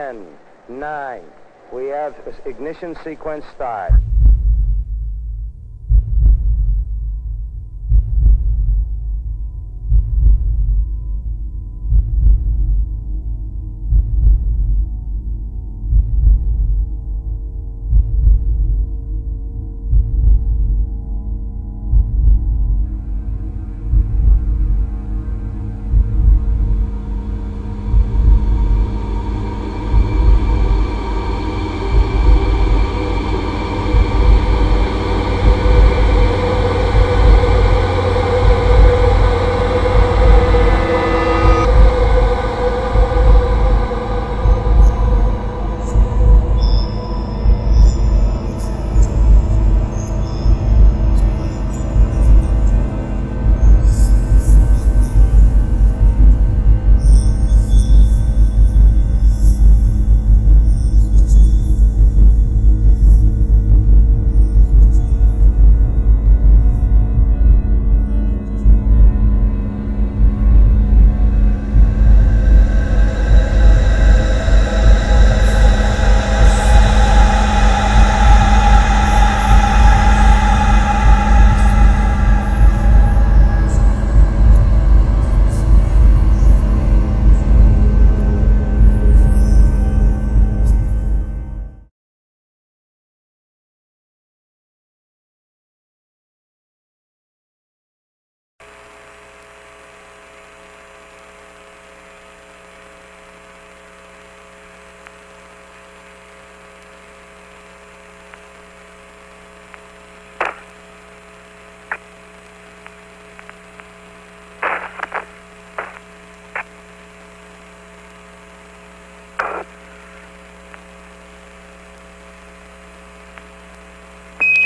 Ten, nine. We have ignition sequence start.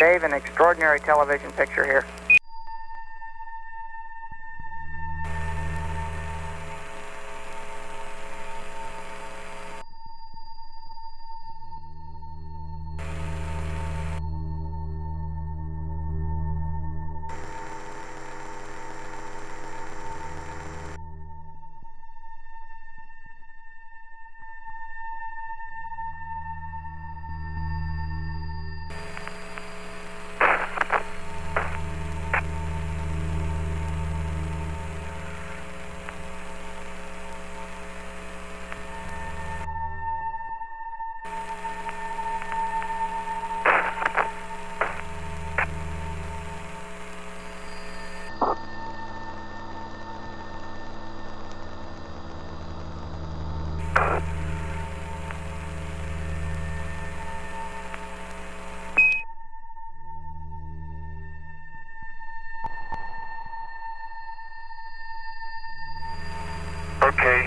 Dave, an extraordinary television picture here.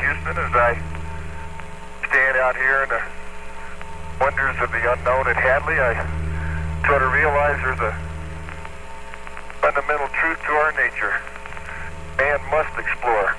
Houston, as I stand out here in the wonders of the unknown at Hadley, I try to realize there's a fundamental truth to our nature. Man must explore.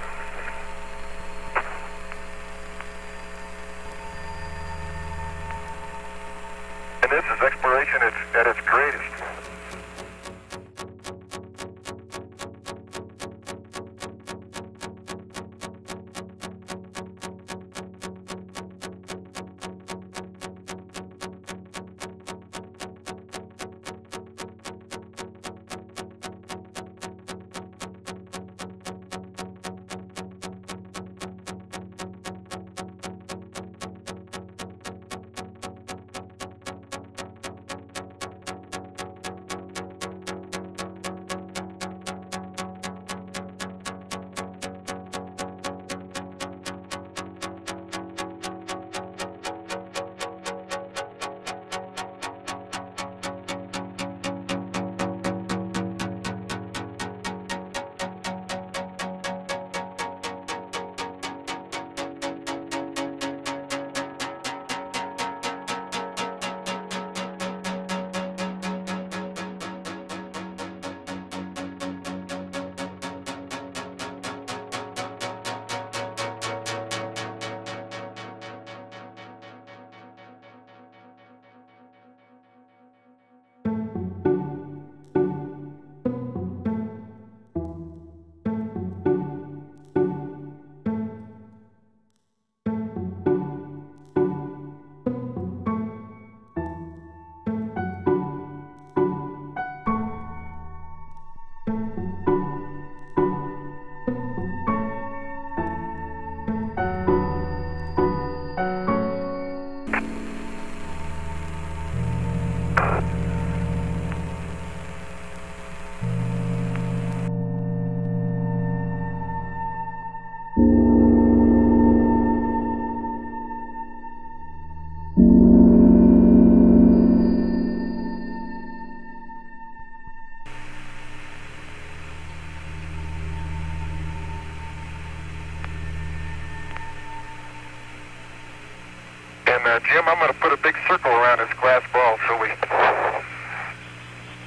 And uh, Jim, I'm going to put a big circle around this glass ball so we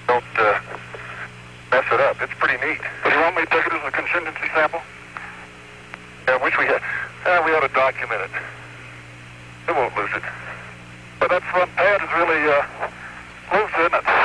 don't uh, mess it up. It's pretty neat. But you want me to take it as a contingency sample? Yeah, I wish we had. Uh, we ought to document it. We won't lose it. But that front pad is really uh, loose, isn't it?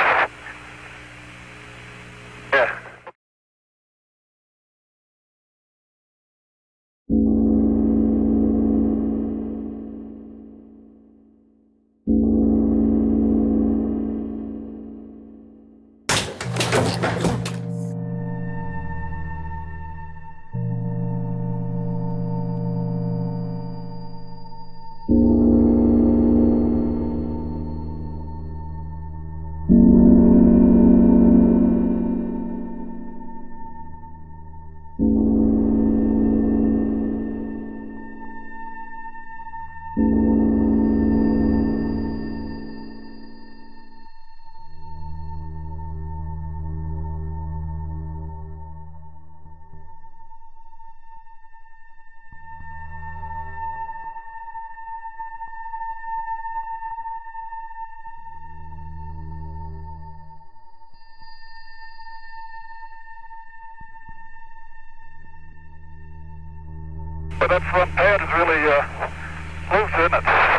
But that front pad is really uh, loose, isn't it?